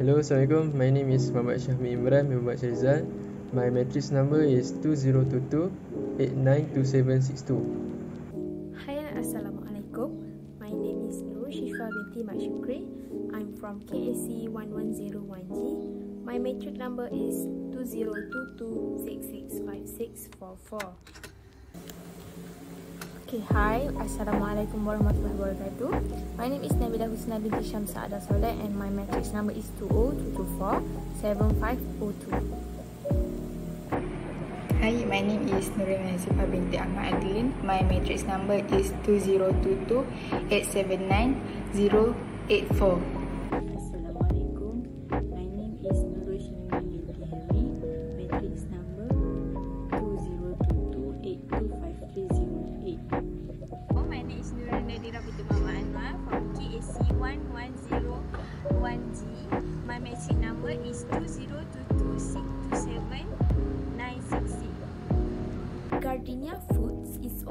Hello, Assalamualaikum. My name is Muhammad Syahmi Imran bin Muhammad Syarizal. My matrix number is 2022-892762. Hai Assalamualaikum. My name is Nur Shifa binti Mak Syukri. I'm from KAC 1101G. My matric number is 2022665644. Okay, hi. Assalamualaikum warahmatullahi wabarakatuh. My name is Nabila Husna binti Syamsa Ada Soleh and my matrix number is 202247502. Hi, my name is Nurul Nazifah binti Ahmad Adlin. My matrix number is 2022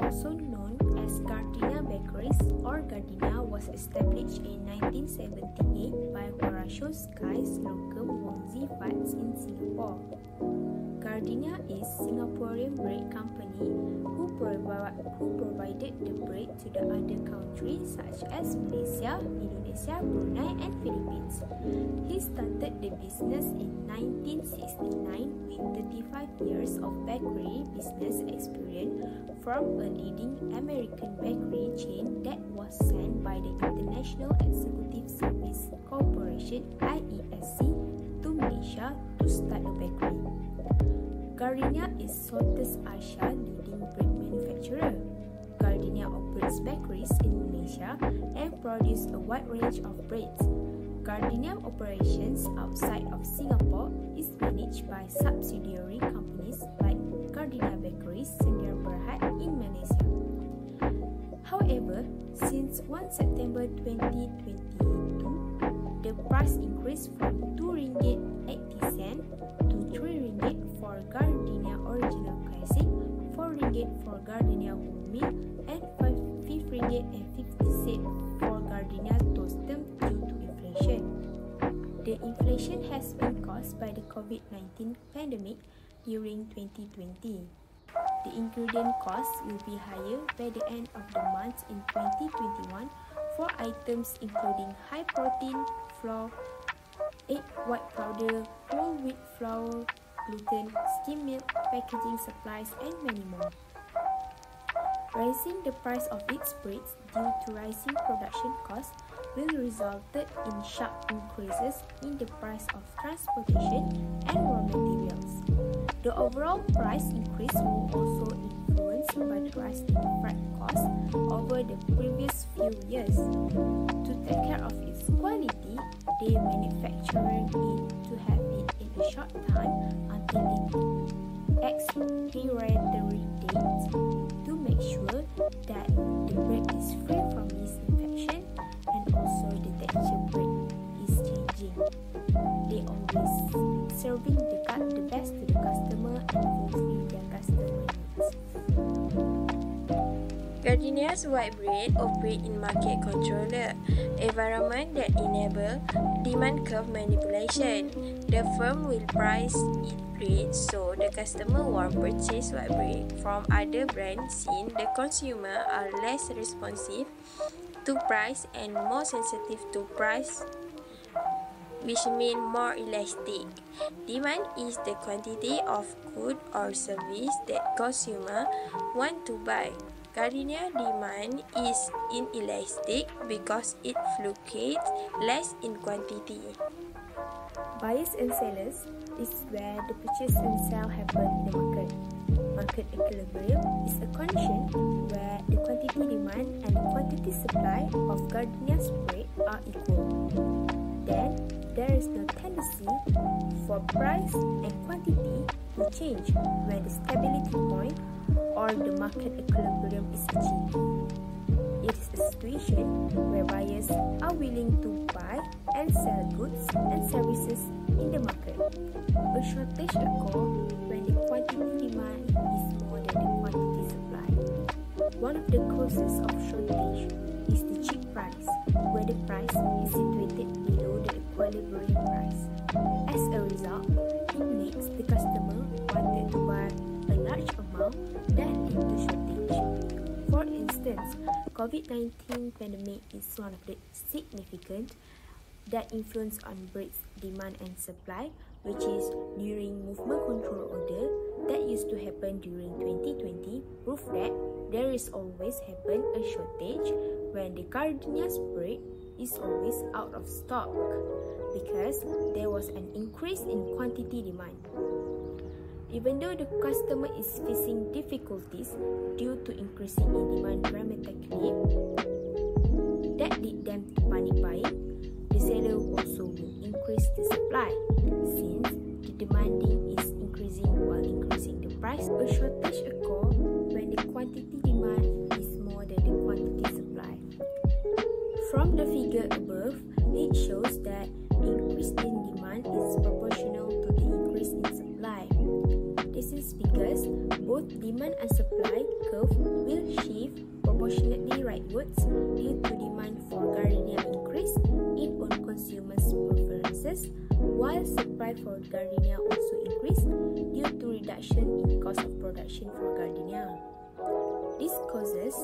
also known as Gardenia Bakeries or Gardenia was established in 1978 by Horatio Skies Slocum Wongzi Fats in Singapore. Gardenia is Singaporean bread company who, provi- who provided the bread to the other countries such as Malaysia, Indonesia, Brunei and Philippines. He started the business in 1969 with 35 years of bakery business experience from a leading American bakery chain that was sent by the International Executive Service Corporation IESC to Malaysia to start a bakery. Gardenia is Southeast Asia leading bread manufacturer. Gardenia operates bakeries in Malaysia and produces a wide range of breads. Gardenia operations outside of Singapore is managed by subsidiary companies like Gardenia Bakeries Sdn Berhad in Malaysia. However, since 1 September 2022, the price increased from 2 ringgit 80 cent to 3 ringgit for Gardenia Original Classic, 4 ringgit for Gardenia Wholemeal, and 5 ringgit and 50 cent for Gardenia Toastem due to inflation. The inflation has been caused by the COVID-19 pandemic during 2020. The ingredient costs will be higher by the end of the month in 2021 for items including high protein, flour, egg white powder, whole wheat flour, gluten, skim milk, packaging supplies, and many more. Raising the price of its breeds due to rising production costs will result in sharp increases in the price of transportation and raw materials. The overall price increase will also influenced by the rise in freight costs over the previous few years. To take care of its quality, the manufacturer it to have a short time until it expiry date to make sure that the bread is free from disinfection and also the texture bread is changing. They always serving the, cut the best to the customer and Gardenia's white bread operate in market controller environment that enable demand curve manipulation. The firm will price its bread so the customer won't purchase white bread from other brands since the consumer are less responsive to price and more sensitive to price which mean more elastic. Demand is the quantity of good or service that consumer want to buy. Gardenia demand is inelastic because it fluctuates less in quantity. Buyers and sellers is where the purchase and sale happen in the market. Market equilibrium is a condition where the quantity demand and the quantity supply of gardenia bread are equal. Then, there is no tendency for price and quantity to change when the stability point or the market equilibrium is achieved. It is a situation where buyers are willing to buy and sell goods and services in the market. A shortage occurs when the quantity demand is more than the quantity supply. One of the causes of shortage is the cheap price, where the price is situated below the equilibrium price. As a result, it makes the customer wanted to buy shortage. For instance, COVID-19 pandemic is one of the significant that influence on breeds demand and supply, which is during movement control order that used to happen during 2020, prove that there is always happen a shortage when the gardenia breed is always out of stock because there was an increase in quantity demand. Even though the customer is facing difficulties due to increasing in demand dramatically, that lead them to panic buying the seller also will increase the supply since the demanding is increasing while increasing the price. A shortage occurs when the quantity demand is more than the quantity supply. From the figure above, it shows demand and supply curve will shift proportionately rightwards due to demand for gardenia increase in on consumers' preferences, while supply for gardenia also increase due to reduction in cost of production for gardenia. This causes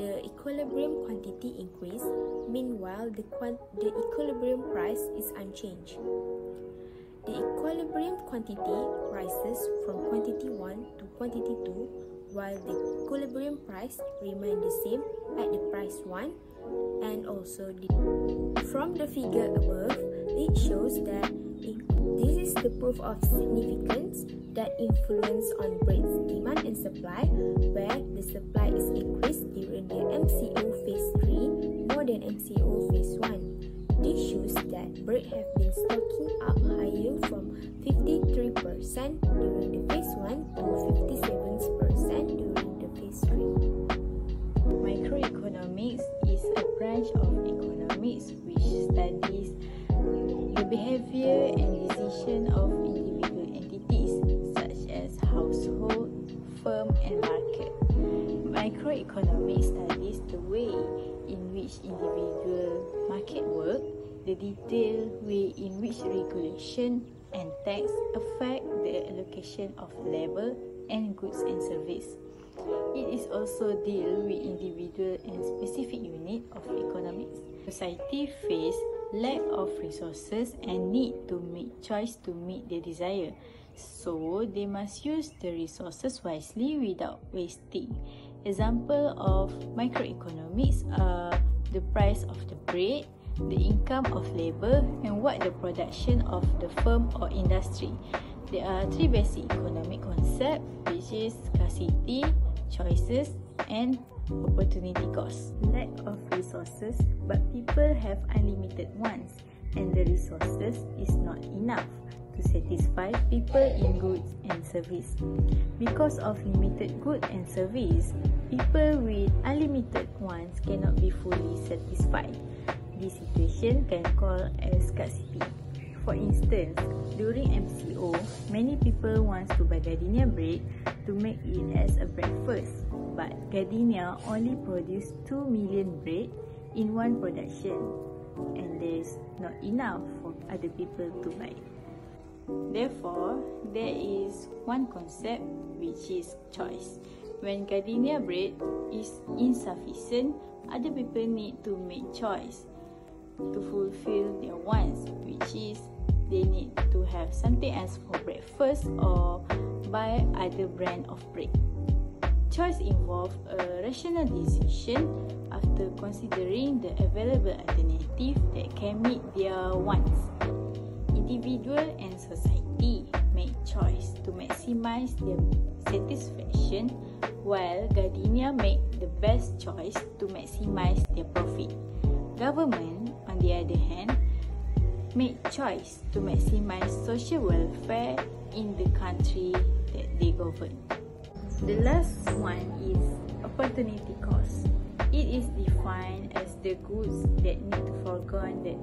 the equilibrium quantity increase, meanwhile the, the equilibrium price is unchanged. The equilibrium quantity rises from quantity 1 to quantity 2 while the equilibrium price remains the same at the price 1 and also the, from the figure above it shows that this is the proof of significance that influence on breed's demand and supply where the supply is increased during the MCO phase 3 more than MCO phase 1 this shows that birds have been stocking up higher from 53% during the phase 1 to 57% during the phase 3. Microeconomics is a branch of economics which studies the behavior and decision of individual entities such as household, firm and market. Microeconomics studies the way in which individual market work, the detailed way in which regulation and tax affect the allocation of labor and goods and service. It is also deal with individual and specific unit of economics. Society face lack of resources and need to make choice to meet their desire. So they must use the resources wisely without wasting Example of microeconomics are the price of the bread, the income of labor, and what the production of the firm or industry. There are three basic economic concepts, which is scarcity, choices, and opportunity cost. Lack of resources, but people have unlimited ones, and the resources is not enough to satisfy people in goods and service. Because of limited goods and service, people with unlimited ones cannot be fully satisfied. This situation can call as scarcity. For instance, during MCO, many people want to buy gardenia bread to make it as a breakfast, but gardenia only produce 2 million bread in one production and there's not enough for other people to buy. Therefore, there is one concept which is choice. When gardenia bread is insufficient, other people need to make choice to fulfill their wants, which is they need to have something else for breakfast or buy other brand of bread. Choice involves a rational decision after considering the available alternative that can meet their wants individual and society make choice to maximize their satisfaction while gardenia make the best choice to maximize their profit. Government, on the other hand, make choice to maximize social welfare in the country that they govern. The last one is opportunity cost. It is defined as the goods that need to forgone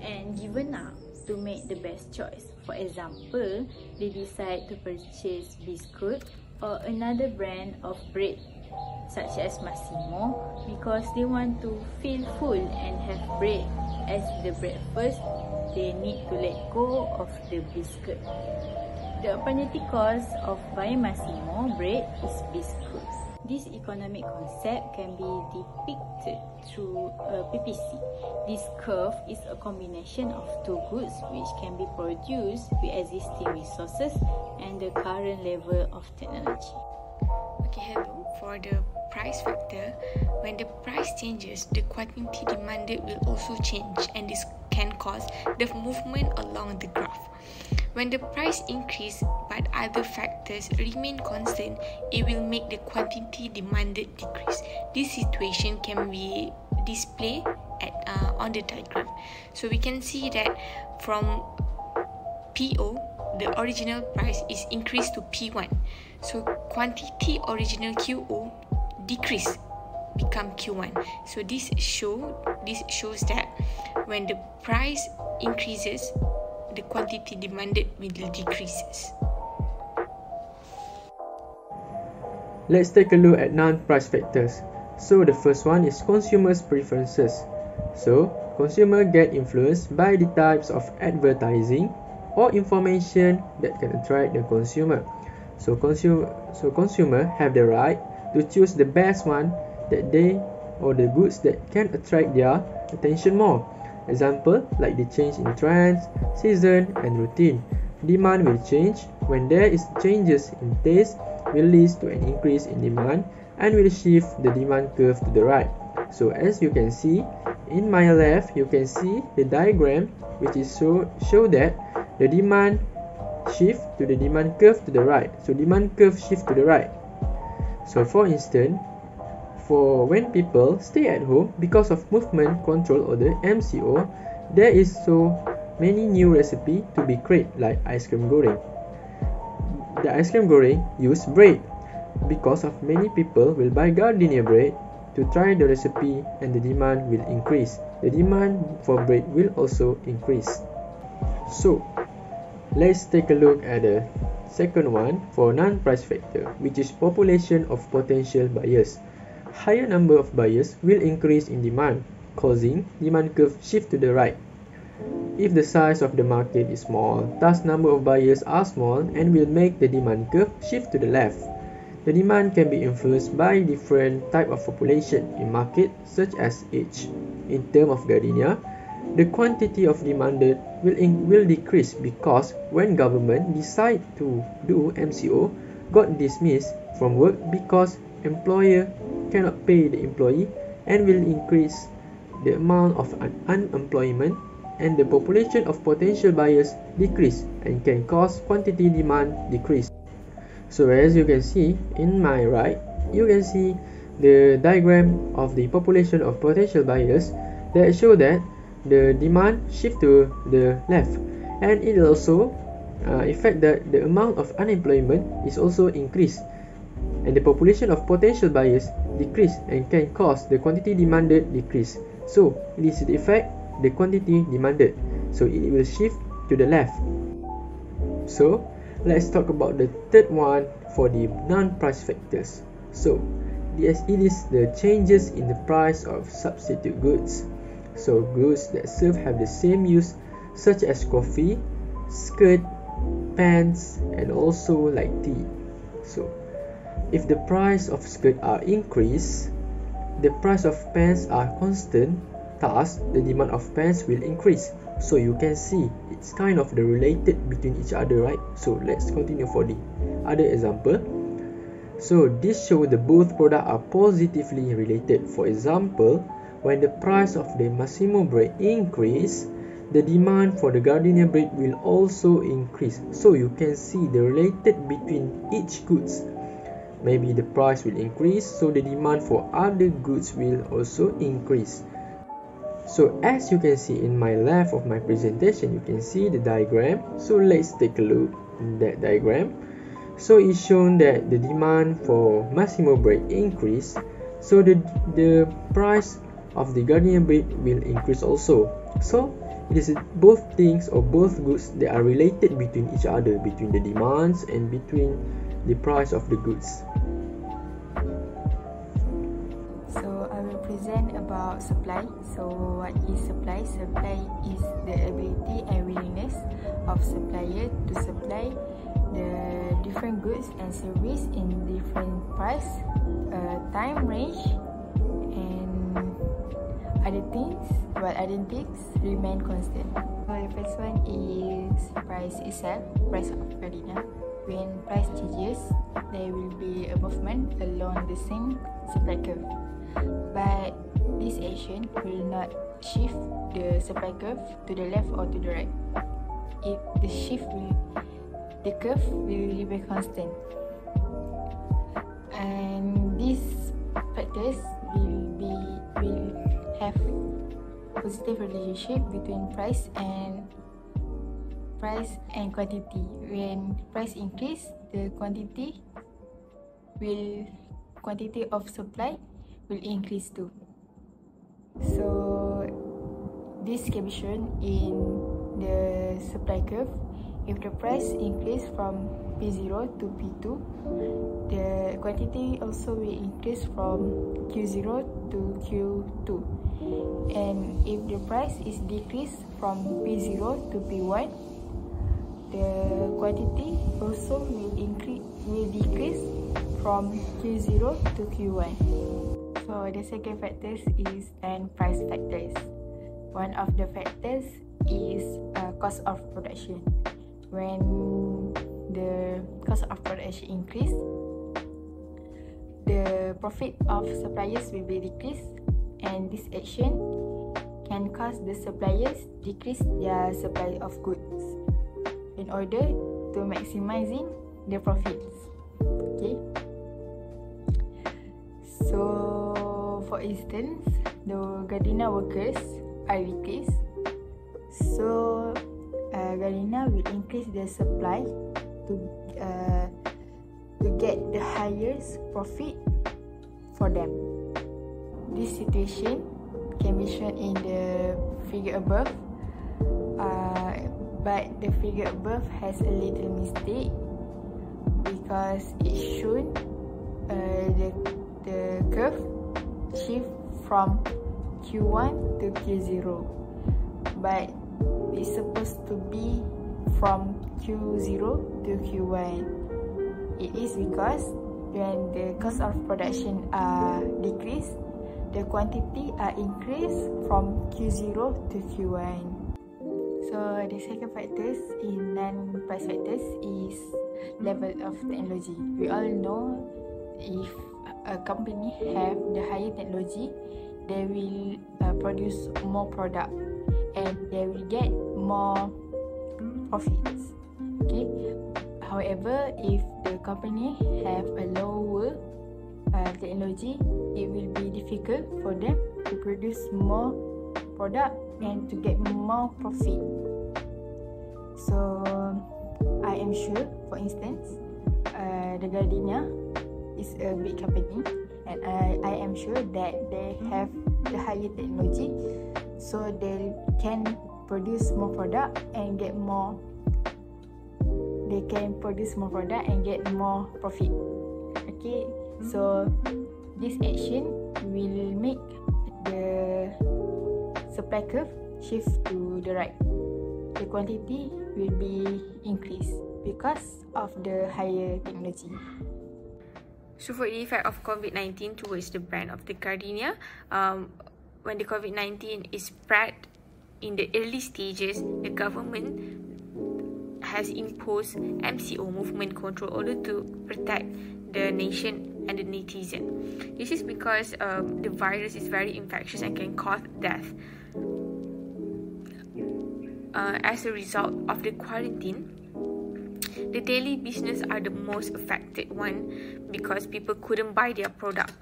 and given up to make the best choice. For example, they decide to purchase biscuit or another brand of bread such as Massimo because they want to feel full and have bread as the breakfast they need to let go of the biscuit. The opportunity cost of buying Massimo bread is viscose. This economic concept can be depicted through a PPC. This curve is a combination of two goods which can be produced with existing resources and the current level of technology. Okay. For the price factor, when the price changes, the quantity demanded will also change and this can cause the movement along the graph. When the price increase but other factors remain constant, it will make the quantity demanded decrease. This situation can be displayed at uh, on the diagram. So we can see that from PO, the original price is increased to P1. So quantity original QO decrease become Q1. So this show this shows that when the price increases, the quantity demanded will decreases. Let's take a look at non-price factors. So the first one is consumers' preferences. So consumer get influenced by the types of advertising or information that can attract the consumer. So consumer so consumer have the right to choose the best one that they or the goods that can attract their attention more. Example like the change in trends, season and routine. Demand will change when there is changes in taste will lead to an increase in demand and will shift the demand curve to the right. So as you can see in my left you can see the diagram which is show show that the demand shift to the demand curve to the right. So demand curve shift to the right. So for instance for when people stay at home because of movement control or the MCO, there is so many new recipe to be created like ice cream goreng. The ice cream goreng use bread because of many people will buy gardenia bread to try the recipe and the demand will increase. The demand for bread will also increase. So, let's take a look at the second one for non-price factor which is population of potential buyers higher number of buyers will increase in demand, causing demand curve shift to the right. If the size of the market is small, thus number of buyers are small and will make the demand curve shift to the left. The demand can be influenced by different type of population in market such as age. In term of gardenia, the quantity of demanded will, in, will decrease because when government decide to do MCO, got dismissed from work because employer cannot pay the employee and will increase the amount of un unemployment and the population of potential buyers decrease and can cause quantity demand decrease. So as you can see in my right, you can see the diagram of the population of potential buyers that show that the demand shift to the left and it also uh, effect that the amount of unemployment is also increased and the population of potential buyers decrease and can cause the quantity demanded decrease. So, it is the effect the quantity demanded. So, it will shift to the left. So, let's talk about the third one for the non-price factors. So, yes, it is the changes in the price of substitute goods. So, goods that serve have the same use such as coffee, skirt, pants and also like tea. So, if the price of skirt are increased, the price of pants are constant, thus the demand of pants will increase. So you can see it's kind of the related between each other, right? So let's continue for the other example. So this show the both product are positively related. For example, when the price of the Massimo bread increase, the demand for the Gardenia bread will also increase. So you can see the related between each goods maybe the price will increase so the demand for other goods will also increase so as you can see in my left of my presentation you can see the diagram. So let's take a look in that diagram. So it's shown that the demand for Massimo bread increase. So the the price of the Gardenia bread will increase also. So it is both things or both goods that are related between each other between the demands and between the price of the goods. About supply. So what is supply? Supply is the ability and willingness of supplier to supply the different goods and service in different price, uh, time range, and other things, but other things remain constant. So the first one is price itself, price of gardenia. When price changes, there will be a movement along the same supply curve. But this action will not shift the supply curve to the left or to the right. It the shift will the curve will remain constant. And these factors will be will have positive relationship between price and price and quantity. When price increase, the quantity will quantity of supply will increase too. So this can be shown in the supply curve. If the price increase from P0 to P2, the quantity also will increase from Q0 to Q2. And if the price is decreased from P0 to P1, the quantity also will increase will decrease from Q0 to Q1. So the second factors is and price factors. One of the factors is uh, cost of production. When the cost of production increase, the profit of suppliers will be decreased, and this action can cause the suppliers decrease their supply of goods in order to maximizing the profits. Okay. So, for instance, the Gardenia workers are decreased. So, uh, Gardenia will increase their supply to uh, to get the highest profit for them. This situation can be shown in the figure above. Uh, but the figure above has a little mistake because it shown uh, the the curve shift from Q1 to Q0 but it's supposed to be from Q0 to Q1 it is because when the cost of production are decreased the quantity are increased from Q0 to Q1 So the second factors in non-price factors is level of technology. We all know if a company have the higher technology, they will uh, produce more product and they will get more profits. Okay. However, if the company have a lower uh, technology, it will be difficult for them to produce more product and to get more profit. So I am sure, for instance, uh, the Gardenia is a big company, and I I am sure that they have the higher technology, so they can produce more product and get more. They can produce more product and get more profit. Okay, so this action will make the supply curve shift to the right. The quantity will be increased because of the higher technology. So for the effect of COVID-19 towards the brand of the gardenia, um, when the COVID-19 is spread in the early stages, the government has imposed MCO movement control order to protect the nation and the netizen. This is because um, the virus is very infectious and can cause death. Uh, as a result of the quarantine, the daily business are the most affected one because people couldn't buy their product.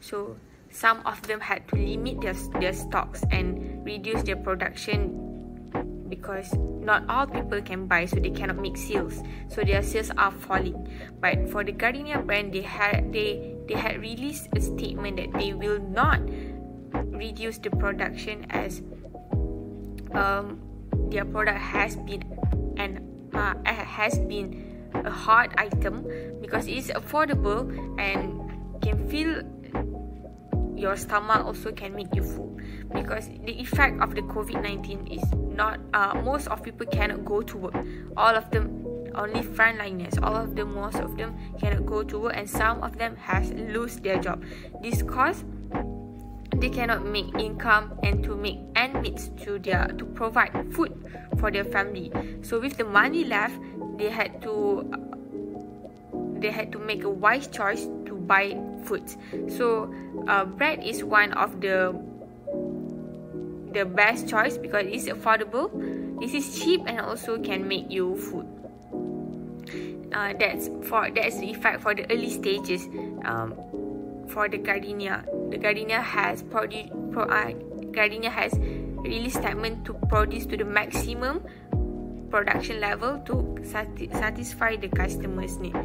So some of them had to limit their their stocks and reduce their production because not all people can buy so they cannot make sales so their sales are falling but for the gardenia brand they had they they had released a statement that they will not reduce the production as um, their product has been uh, has been a hot item because it's affordable and can fill your stomach also can make you full because the effect of the covid-19 is not uh, most of people cannot go to work all of them only frontliners. All of them, most of them cannot go to work, and some of them has lose their job. This cause they cannot make income and to make end meets to their to provide food for their family. So with the money left, they had to they had to make a wise choice to buy food. So uh, bread is one of the the best choice because it's affordable. This is cheap and also can make you food. Uh, that's for that's the effect for the early stages. Um, for the gardenia, the gardenia has produced. Pro, uh, gardenia has really statement to produce to the maximum production level to sati- satisfy the customers need.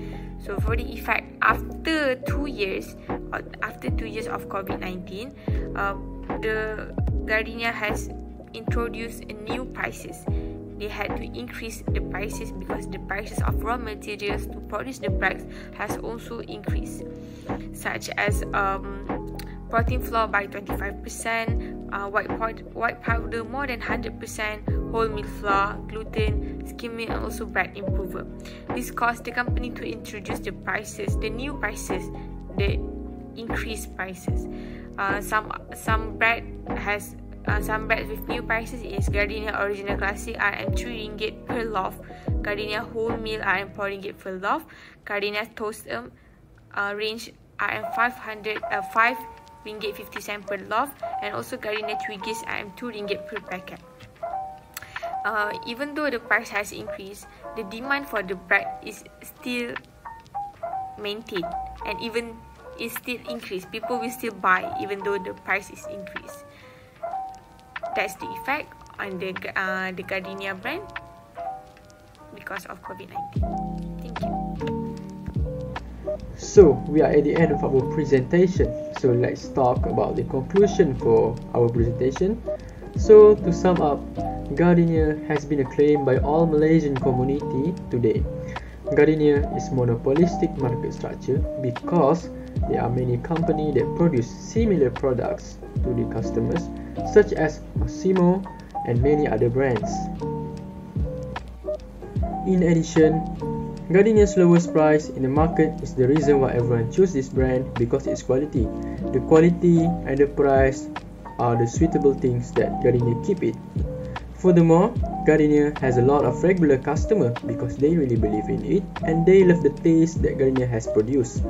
So for the effect after two years, uh, after two years of COVID nineteen, uh, the Gardenia has introduced new prices. They had to increase the prices because the prices of raw materials to produce the bags has also increased, such as um, protein flour by 25%, uh, white, pod- white powder more than 100%, wholemeal flour, gluten, skim milk, and also bread improver. This caused the company to introduce the prices, the new prices, the increased prices. Uh, some some bread has uh, some bread with new prices is Gardenia Original Classic RM 3 ringgit per loaf, Gardenia Wholemeal RM 4 ringgit per loaf, Gardenia Toast um, uh, range RM 500 uh, 5 ringgit 50 cent per loaf, and also Gardenia Twiggies RM 2 ringgit per packet. Uh, even though the price has increased, the demand for the bread is still maintained and even is still increased. People will still buy even though the price is increased. That's the effect on the uh, the Gardenia brand because of COVID nineteen. Thank you. So we are at the end of our presentation. So let's talk about the conclusion for our presentation. So to sum up, Gardenia has been acclaimed by all Malaysian community today. Gardenia is monopolistic market structure because there are many companies that produce similar products to the customers such as Massimo and many other brands. In addition, Gardenia's lowest price in the market is the reason why everyone choose this brand because its quality. The quality and the price are the suitable things that Gardenia keep it. Furthermore, Gardenia has a lot of regular customers because they really believe in it and they love the taste that Gardenia has produced.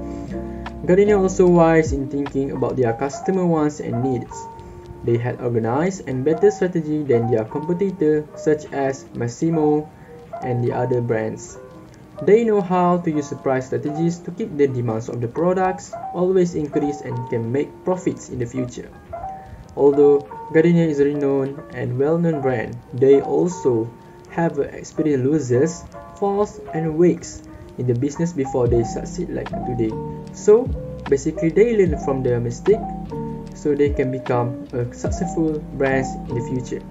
Gardenia also wise in thinking about their customer wants and needs. They had organized and better strategy than their competitor such as Massimo and the other brands. They know how to use price strategies to keep the demands of the products always increase and can make profits in the future. Although Gardenia is a renowned and well-known brand, they also have experienced losers, falls and wakes in the business before they succeed like today. So basically they learn from their mistake so they can become a successful brands in the future.